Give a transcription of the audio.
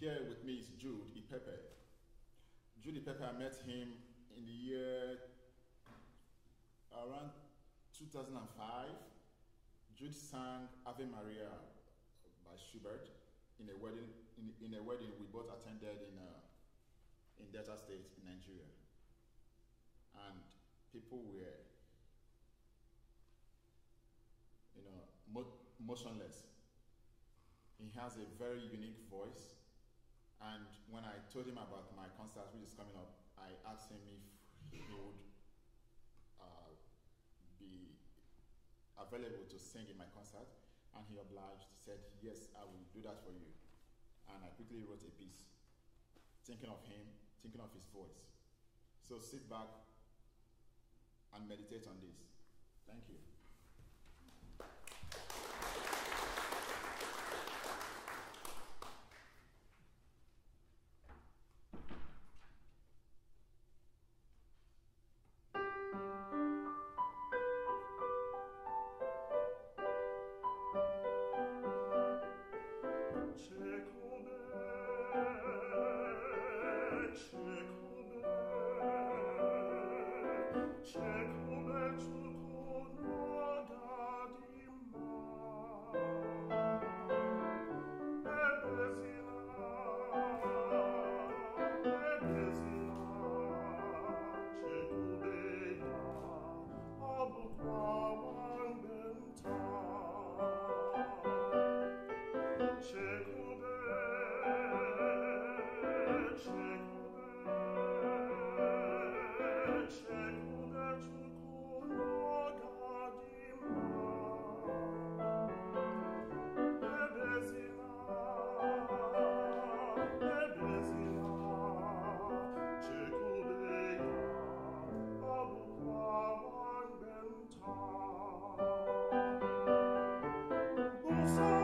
here with me is Jude Ipepe. Jude Ipepe, I met him in the year around 2005. Jude sang Ave Maria by Schubert in a wedding in, in a wedding we both attended in uh, in Delta State in Nigeria, and people were you know mo- motionless. He has a very unique voice, and when I told him about my concert which is coming up, I asked him if he would uh, be available to sing in my concert, and he obliged, said, Yes, I will do that for you. And I quickly wrote a piece, thinking of him, thinking of his voice. So sit back and meditate on this. Musa